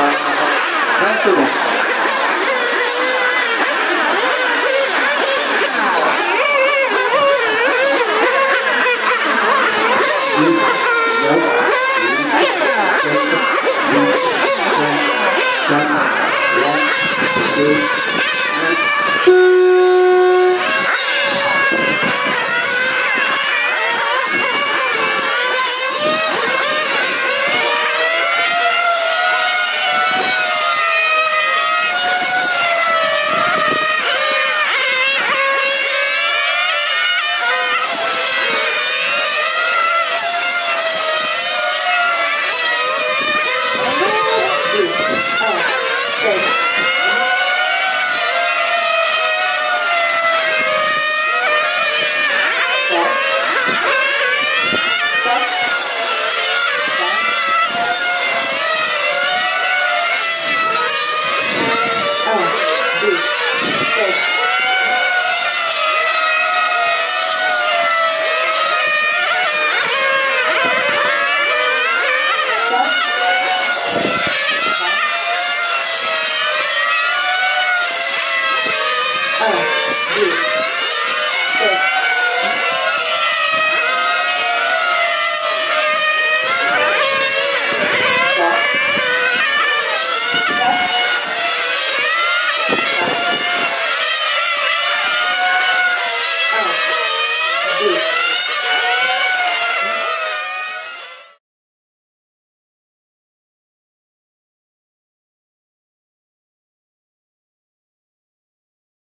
Bye. you. Uh,